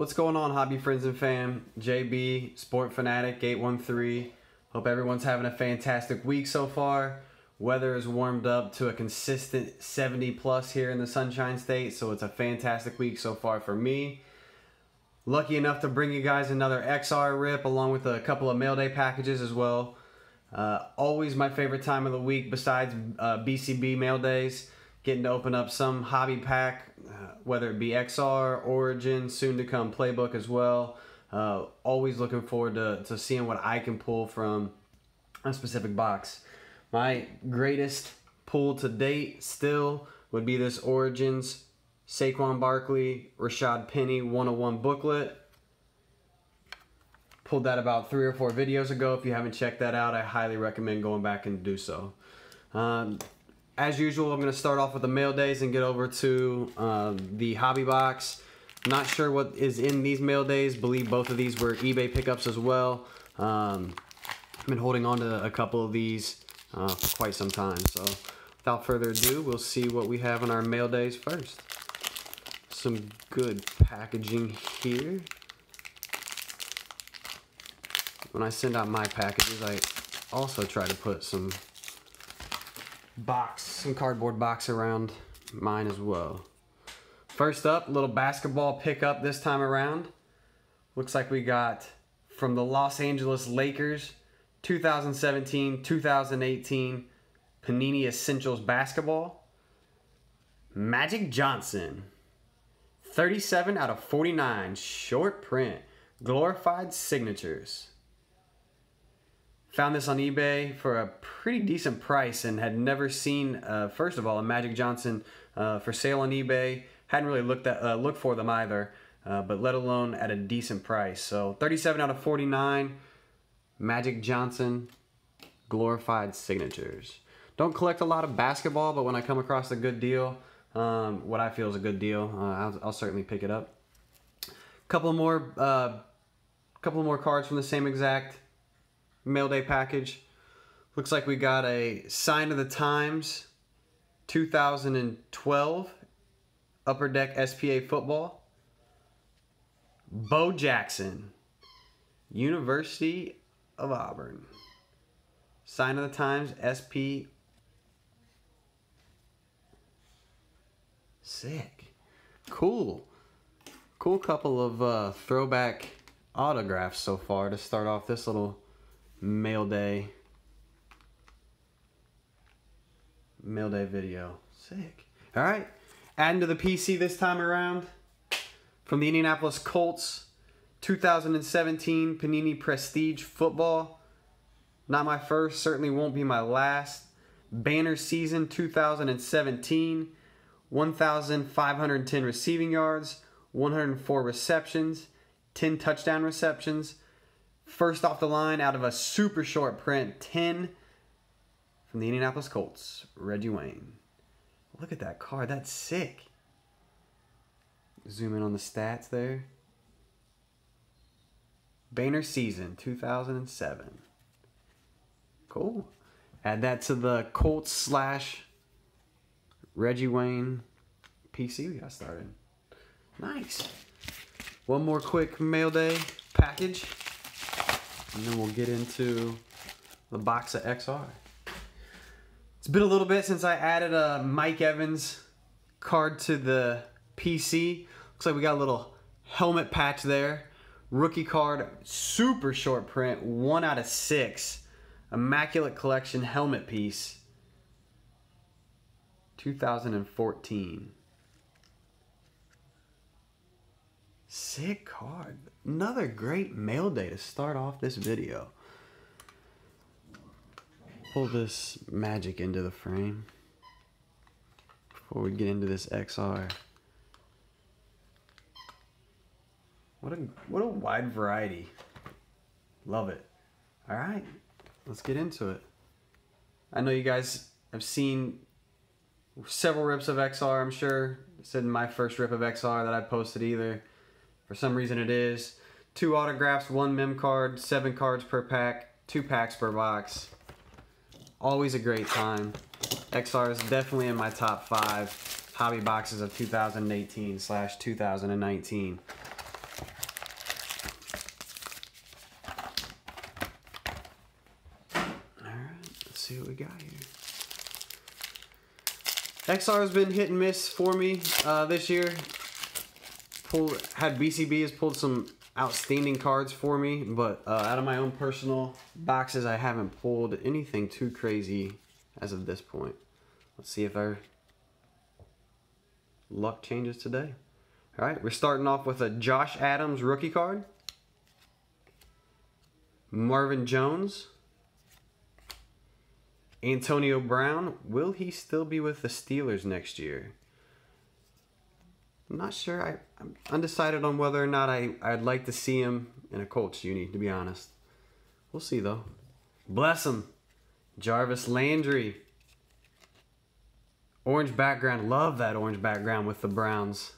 What's going on, hobby friends and fam? JB, Sport Fanatic 813. Hope everyone's having a fantastic week so far. Weather is warmed up to a consistent 70 plus here in the Sunshine State, so it's a fantastic week so far for me. Lucky enough to bring you guys another XR rip along with a couple of mail day packages as well. Uh, always my favorite time of the week besides uh, BCB mail days. Getting to open up some hobby pack, uh, whether it be XR, Origin, soon to come Playbook as well. Uh, always looking forward to, to seeing what I can pull from a specific box. My greatest pull to date still would be this Origins Saquon Barkley, Rashaad Penny 101 booklet. Pulled that about three or four videos ago. If you haven't checked that out, I highly recommend going back and do so. Um, as usual, I'm going to start off with the mail days and get over to uh, the hobby box. Not sure what is in these mail days. Believe both of these were eBay pickups as well. Um, I've been holding on to a couple of these uh, for quite some time. So without further ado, we'll see what we have in our mail days first. Some good packaging here. When I send out my packages, I also try to put some box, some cardboard box around mine as well. First up, little basketball pickup this time around. Looks like we got from the Los Angeles Lakers 2017-2018 Panini Essentials Basketball. Magic Johnson. 37 out of 49 short print glorified signatures. Found this on eBay for a pretty decent price and had never seen, uh, first of all, a Magic Johnson uh, for sale on eBay. Hadn't really looked at uh, looked for them either, uh, but let alone at a decent price. So 37 out of 49, Magic Johnson, glorified signatures. Don't collect a lot of basketball, but when I come across a good deal, um, what I feel is a good deal, uh, I'll, I'll, certainly pick it up. Couple more, uh, couple more cards from the same exact mail day package. Looks like we got a Sign of the Times 2012 Upper Deck SPA football. Bo Jackson, University of Auburn. Sign of the Times SP. Sick. Cool. Cool couple of uh, throwback autographs so far to start off this little mail day mail day video. Sick. All right. Adding to the PC this time around from the Indianapolis Colts 2017 Panini Prestige Football. Not my first, certainly won't be my last. Banner season 2017 1,510 receiving yards, 104 receptions, 10 touchdown receptions, First off the line out of a super short print, 10 from the Indianapolis Colts, Reggie Wayne. Look at that card. That's sick. Zoom in on the stats there. Banner season 2007. Cool. Add that to the Colts slash Reggie Wayne PC we got started. Nice. One more quick mail day package. And then we'll get into the box of XR. It's been a little bit since I added a Mike Evans card to the PC. Looks like we got a little helmet patch there. Rookie card, super short print, one out of six. Immaculate Collection helmet piece. 2014. Sick card. Another great mail day to start off this video. Pull this magic into the frame before we get into this XR. What a what a wide variety. Love it. All right, let's get into it. I know you guys have seen several rips of XR, I'm sure. This isn't my first rip of XR that I posted either. For some reason it is. Two autographs, one mem card, seven cards per pack, two packs per box. Always a great time. XR is definitely in my top five hobby boxes of 2018 slash 2019. see what we got here. XR has been hit and miss for me uh, this year. Pulled, had BCB has pulled some outstanding cards for me, but uh, out of my own personal boxes, I haven't pulled anything too crazy as of this point. Let's see if our luck changes today. All right, we're starting off with a Josh Adams rookie card. Marvin Jones. Antonio Brown. Will he still be with the Steelers next year? I'm not sure. I, I'm undecided on whether or not I, I'd like to see him in a Colts uni, to be honest. We'll see, though. Bless him. Jarvis Landry. Orange background. Love that orange background with the Browns.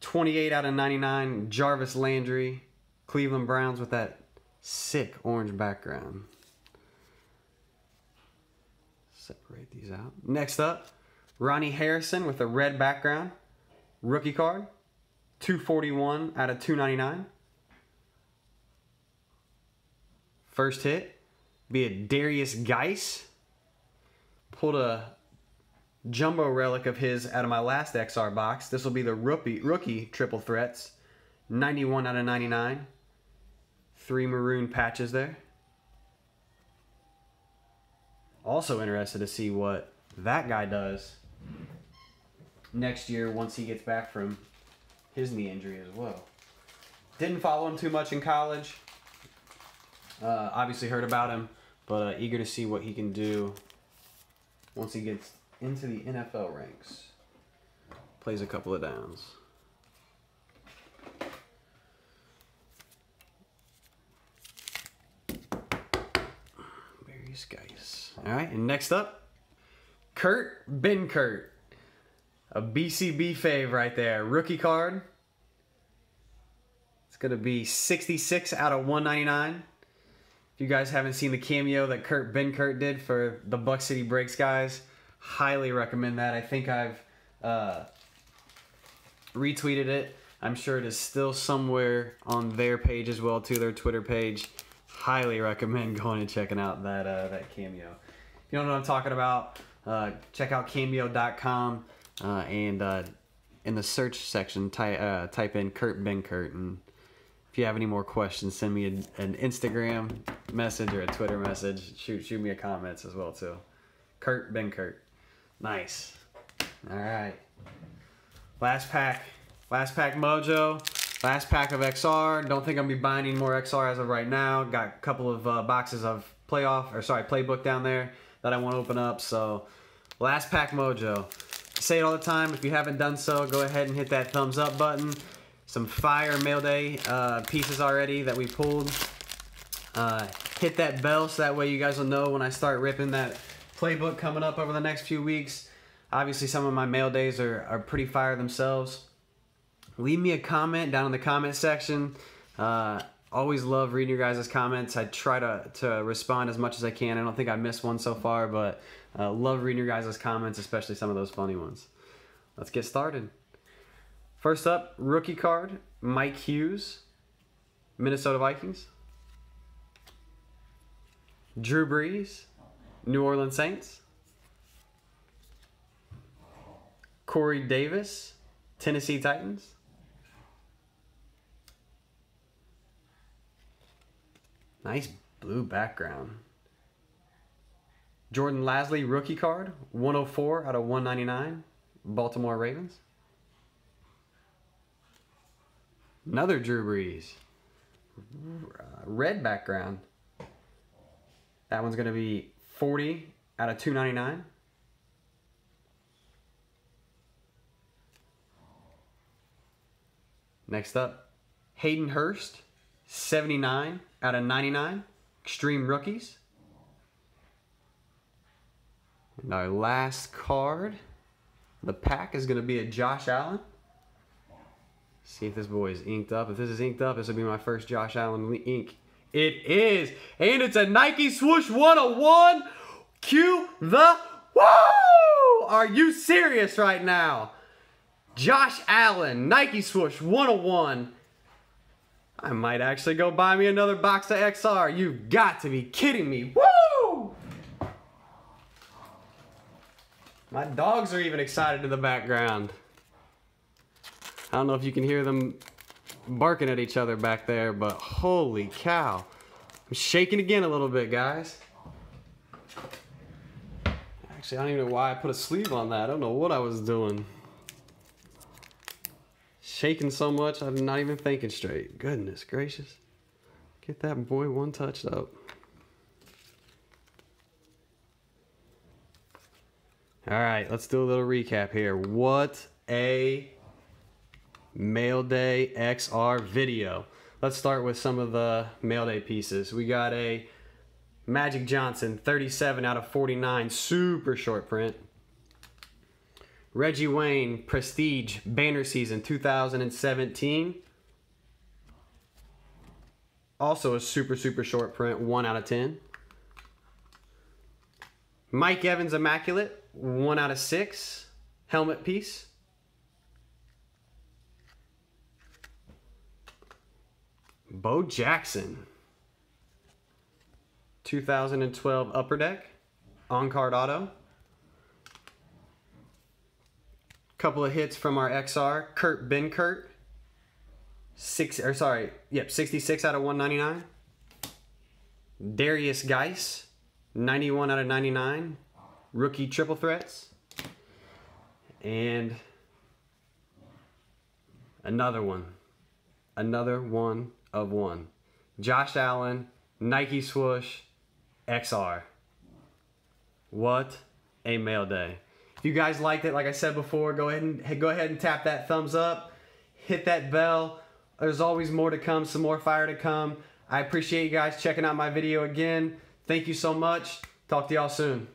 28 out of 99. Jarvis Landry. Cleveland Browns with that sick orange background. Separate these out. Next up, Ronnie Harrison with a red background. Rookie card. 241 out of 299. First hit be a Derrius Guice. Pulled a jumbo relic of his out of my last XR box. This will be the rookie, rookie triple threats. 91 out of 99. Three maroon patches there. Also interested to see what that guy does next year once he gets back from his knee injury as well. Didn't follow him too much in college. Uh, obviously heard about him, but uh, eager to see what he can do once he gets into the NFL ranks. Plays a couple of downs. Various guys. All right, and next up, Kurt Benkert. A BCB fave right there. Rookie card. It's going to be 66 out of 199. If you guys haven't seen the cameo that Kurt Benkert did for the Buck City Breaks guys, highly recommend that. I think I've uh, retweeted it. I'm sure it is still somewhere on their page as well, too, their Twitter page. Highly recommend going and checking out that uh, that cameo. If you don't know what I'm talking about, uh, check out cameo.com uh, and uh, in the search section, ty- uh, type in Kurt Benkert. And if you have any more questions, send me an, an Instagram message or a Twitter message. Shoot, shoot me a comments as well too. Kurt Benkert. Nice. All right. Last pack. Last pack Mojo. Last pack of XR. Don't think I'm gonna be buying any more XR as of right now. Got a couple of uh, boxes of playoff or sorry playbook down there that I want to open up. So last pack Mojo. Say it all the time. If you haven't done so, go ahead and hit that thumbs up button. Some fire mail day uh, pieces already that we pulled. Uh, hit that bell so that way you guys will know when I start ripping that playbook coming up over the next few weeks. Obviously, some of my mail days are, are pretty fire themselves. Leave me a comment down in the comment section. Uh, always love reading your guys' comments. I try to, to respond as much as I can. I don't think I missed one so far, but uh, love reading your guys' comments, especially some of those funny ones. Let's get started. First up, rookie card, Mike Hughes, Minnesota Vikings. Drew Brees, New Orleans Saints. Corey Davis, Tennessee Titans. Nice blue background. Jordan Lasley rookie card, 104 out of 199, Baltimore Ravens. Another Drew Brees. Uh, red background. That one's going to be 40 out of 299. Next up, Hayden Hurst, 79 out of 99. Extreme Rookies. And our last card, the pack is going to be a Josh Allen. See if this boy is inked up. If this is inked up, this will be my first Josh Allen ink. It is. And it's a Nike Swoosh 101. Cue the woo! Are you serious right now? Josh Allen, Nike Swoosh 101. I might actually go buy me another box of XR. You've got to be kidding me. Woo! My dogs are even excited in the background. I don't know if you can hear them barking at each other back there, but holy cow. I'm shaking again a little bit, guys. Actually, I don't even know why I put a sleeve on that. I don't know what I was doing. Shaking so much, I'm not even thinking straight. Goodness gracious. Get that boy one touched up. All right, let's do a little recap here. What a Mail Day XR video. Let's start with some of the Mail Day pieces. We got a Magic Johnson 37 out of 49, super short print. Reggie Wayne Prestige Banner Season 2017. Also a super, super short print, 1 out of 10. Mike Evans Immaculate one out of six. Helmet piece. Bo Jackson. 2012 Upper Deck. On card auto. Couple of hits from our XR. Kurt Benkert. Six or sorry, yep, 66 out of 199. Derrius Guice, 91 out of 99 rookie triple threats. And another one. Another one of one. Josh Allen, Nike swoosh, XR. What a mail day. If you guys liked it, like I said before, go ahead and go ahead and tap that thumbs up. Hit that bell. There's always more to come, some more fire to come. I appreciate you guys checking out my video again. Thank you so much. Talk to y'all soon.